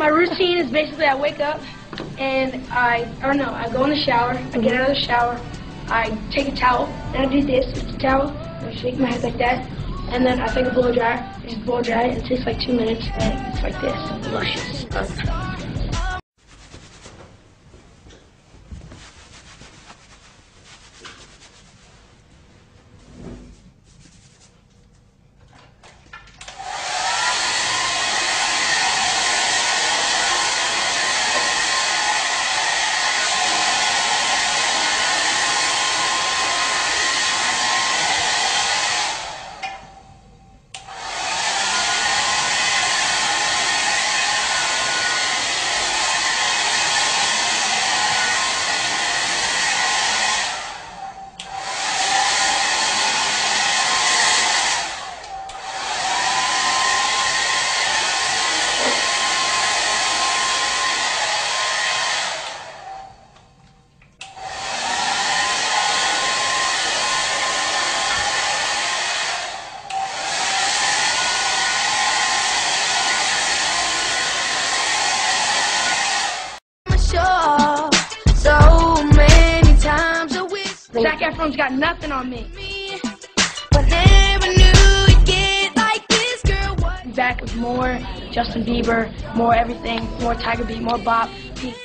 My routine is basically I wake up and I, or no, I go in the shower. I get out of the shower. I take a towel and I do this with the towel. And I shake my head like that. And then I take a blow dryer. I just blow dry it. It takes like two minutes and it's like this. Luscious. Zac Efron's got nothing on me. me, but never knew it'd get like this, girl. What? Zac was more Justin Bieber, more everything, more Tiger Beat, more Bop.